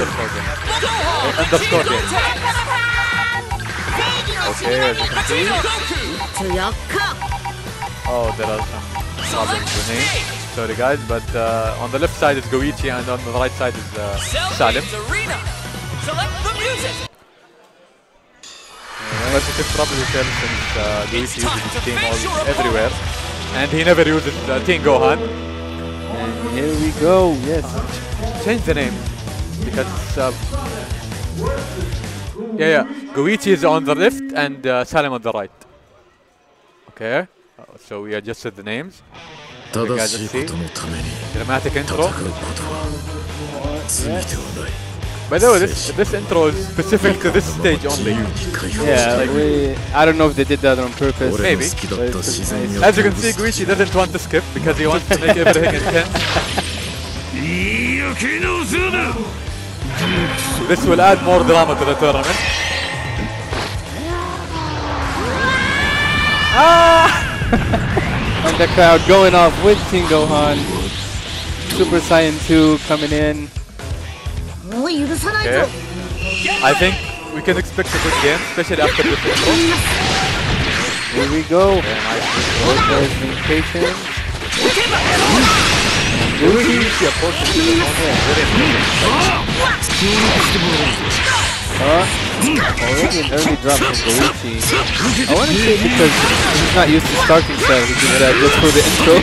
underscore game. Uh, underscore. Okay, as you can see. Oh, there are some problems with the name. Sorry guys, but uh, on the left side is Goichi and on the right side is uh, Salem. Arena. Select the music. Uh, as you can probably tell since uh, Goichi uses his team all, everywhere. And he never uses uh, Teen Gohan. And here we go. Yes. Change the name because uh, yeah, yeah. Goichi is on the left and uh, Salem on the right. Okay, uh, so we adjusted the names. Dramatic intro. By the way, this, this intro is specific to this stage only. Yeah, like we, I don't know if they did that on purpose. Maybe. Nice. As you can see, Goichi doesn't want to skip because he wants to make everything intense. This will add more drama to the tournament. Ah! and the crowd going off with King Gohan. Super Saiyan 2 coming in. Okay. I think we can expect a good game, especially after the football. Here we go. Okay, nice. patience. Luigi approaching to the corner. Huh? Already an early drop from Goichi. I want to say because he's not used to starting style, he did that just for the intro.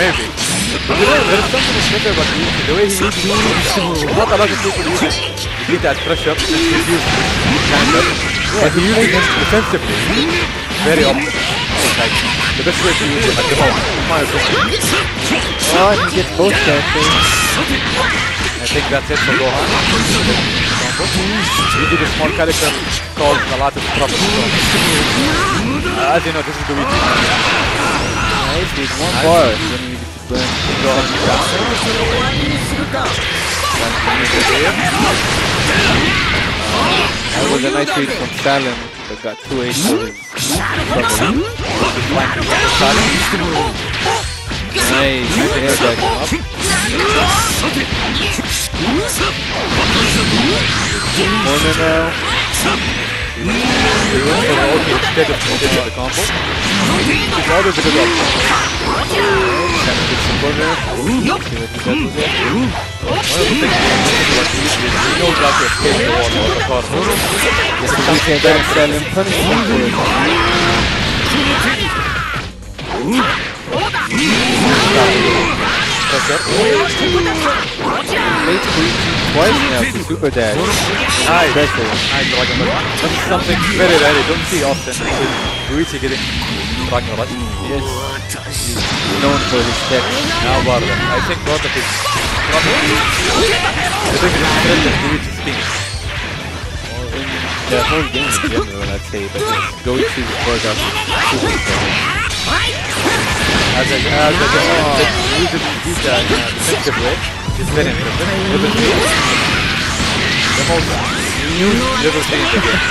Maybe. You know, there is something special about Goichi. The way he uses it. Not a lot of people use it. You get that pressure he's used kind of. But he uses it defensively. Very often. Like, the best way to use it at the moment, in my opinion. oh, and he gets both characters. I think that's it for Gohan. You did a small character called a lot of trouble. Uh, as you know, this is the Goichi. Nice, needs one bar. Then we get to burn. Gohan down. That was a nice read from that got 2 8 for. Nice, air dash oh, up. Corner now. He went for the ulti instead of instead of the combo. It's always a good option. Kind of gets the corner. See what he does with it. One of the things about Goichi is he knows how to escape the wall or the corner. Just we can get Salem punishment for it. Pressure. Late Goichi twice now for super dash. Nice. Special. Nice Dragon Rush. That's something very rare. You don't see often. Goichi getting Dragon Rush. Yes. He's known for his tech. Now Bardock. I think Bardock is probably the biggest threat in Goichi's team. The whole game in general, I'd say, but go to Bardock is super strong. As oh, uh, a, as a defense that uses Vita in a defensive way, is very impressive. Level 3. The most new level 3 in the game.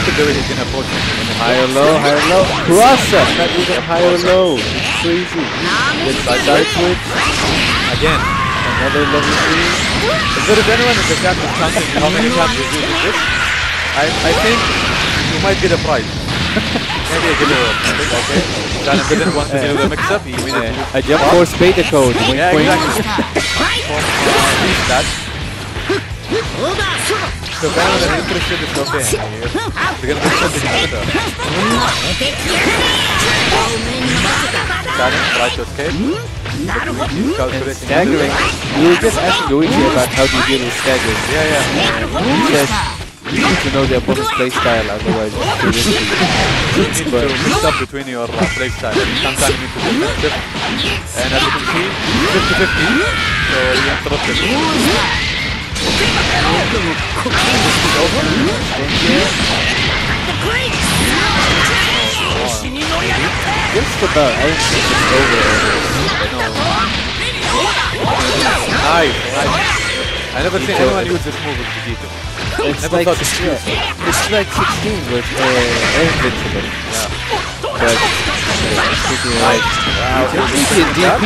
Look at the way he can approach him. High or low, high or low. Kurasa! Not even high or low. It's crazy. Gets side side switch. Again. Another level 3. If there is anyone in the chat who's counting how many times he's using this, I, I think you might get a prize. Maybe a giveaway. Okay. Salem didn't want to do the mix-up. He immediately A jump force beta code. Wink Yeah, wink. exactly. from uh, these stats. So if anyone is interested, it's okay. We're gonna put something in the Salem, try to escape. Calculating. Staggering. We were just asking Luigi about how do you deal with staggering. Yeah, yeah. He said you need to know the opponent's play style, otherwise it's too risky. You need to mix up between your uh, play style. Sometimes you need to be defensive. And as you can see, 50-50. So he interrupted. Just about, I don't think it's over. Nice, nice. I never seen anyone use this move with Vegito. It's Never like, thought it's yeah, useful. it's like 16 with uh, invincible. Yeah. But uh, speaking like, Wow. you can DP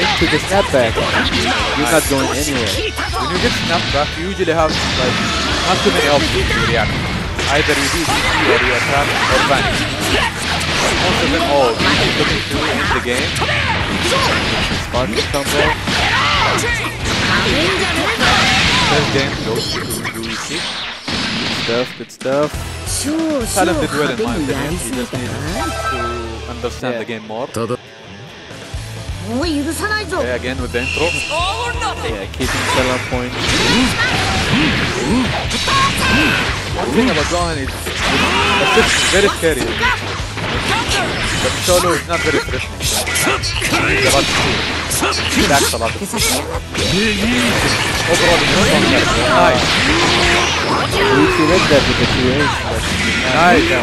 into the snapback. You're not going anywhere. When you get snapped back, you usually have like not too many options to react. Either you do DP or you attack or vanish. But most of them, oh, Vegito is looking to end the game. Sparking combo. Best game, Ghost 226. Good stuff, good stuff. Talent did well in my opinion, he just needs to understand yeah. the game more. Yeah, again with the intro. Yeah, keeping seller point. One thing about Gohan is it's is very scary. But solo is not very threatening. So. Back salak. Overal de van Nice. Niet je net dat ik het nu eens Nice.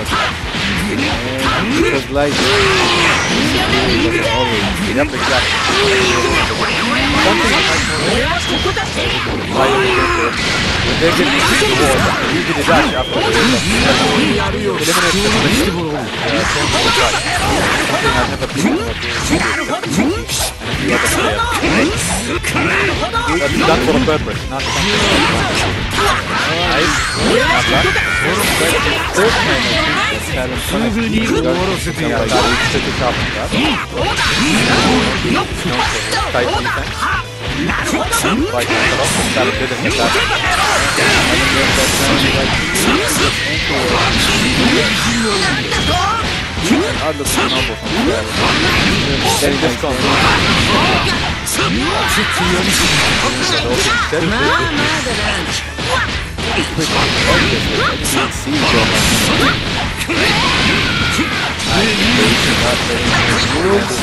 Ik was blij. Ja, exact. Something. Yep, exactly. One thing I might know why you get there, when they get to the wall, they usually dash after the eliminate the uh, same for the guy. Something I've never seen about the and a few other players. That's done for a purpose, not something Nice. Not bad. Third time I think that Talon すぐに終わらせて Yeah, やる that is pretty sharp on that. Known for his tight defense. Quite nice a lot, but Talon didn't get that. Odd looking combo from Talon. Then this comes. Instead, まあ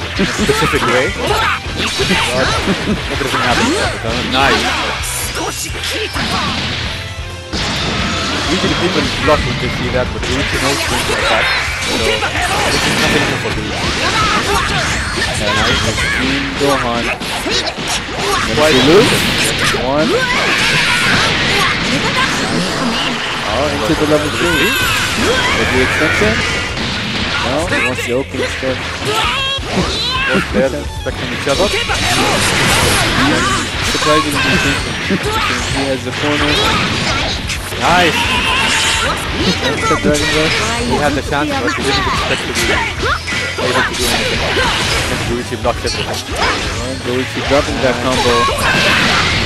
We calculated in a specific way. Happens all the time. Nice. Usually people block when they see that, but Luigi knows things like that. So, this is nothing new for Luigi. And I have seen Gohan. Quite He lose. One. Oh, into the level three. With the extension. No, he wants the open instead. Both players expecting each other. Surprisingly. He has the corner. Nice. The Dragon Rush. He had the chance, but he didn't expect to be able to do anything. And Luigi blocked everything. And Luigi dropping that combo.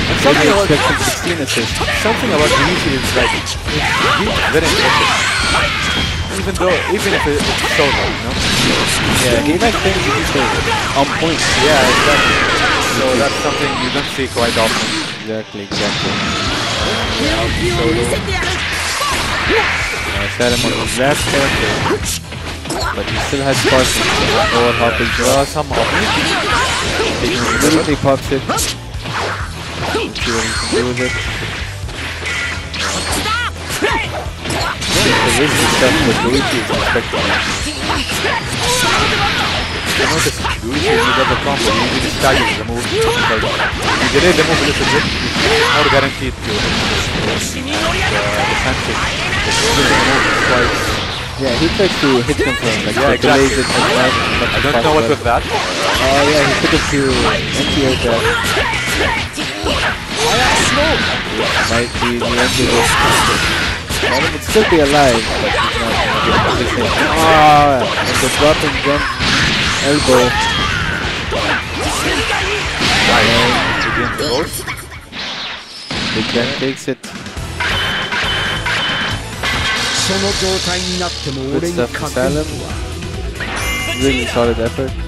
And something about, 16 assists. something about Luigi is like, he's very impressive even though even if it's solo, you know? Yeah, game like things is usually on point. Yeah, exactly. So that's something you don't see quite often. Exactly, exactly. I Uh, on the last character, but he still has parts over hopping. Well, some hopping. He immediately pops it. See what he can do with it. The risky stuff that Luigi is expecting. I noticed Luigi, if you get the combo, he usually staggers the move. Because if you delay the move a little bit, it's more guaranteed to hit. And uh, the Sanchez, the move quite... Yeah, he tries to hit them from like Yeah, exactly. it as much, much I don't know what with that. Oh yeah, he took it to NTA that. Might be the end of this and would still be alive, but he's not going Ah, and the drop and jump elbow. Big Ben takes it. Good stuff from Salem. Really solid effort.